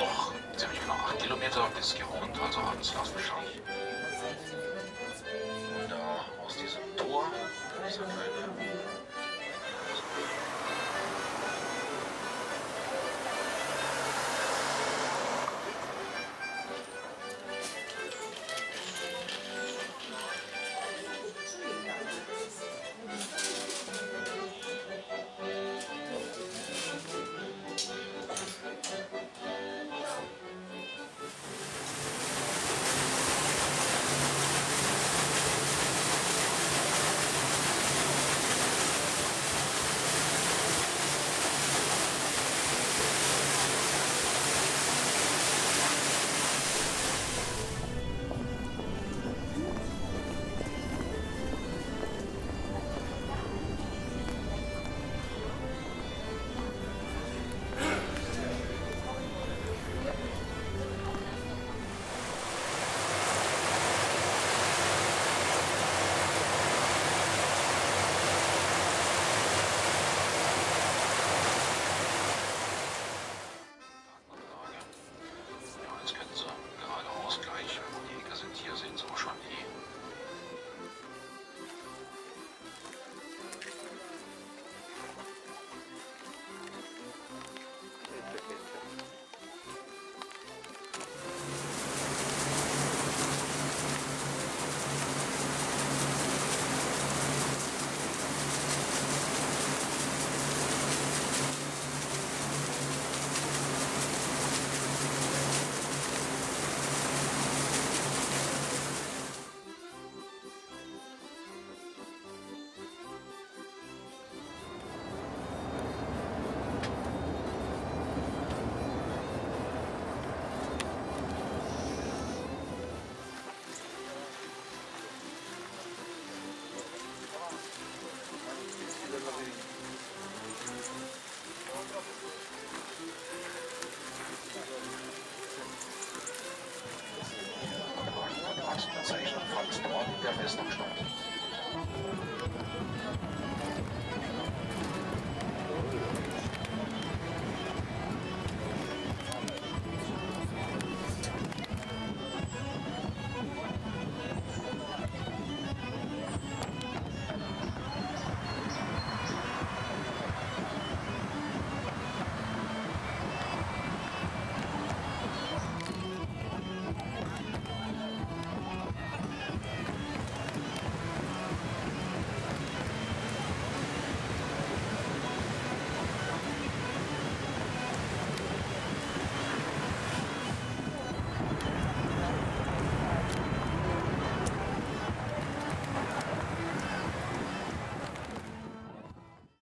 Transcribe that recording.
noch ziemlich genau 8 Kilometer bis gewohnt, also abends lassen wir wahrscheinlich.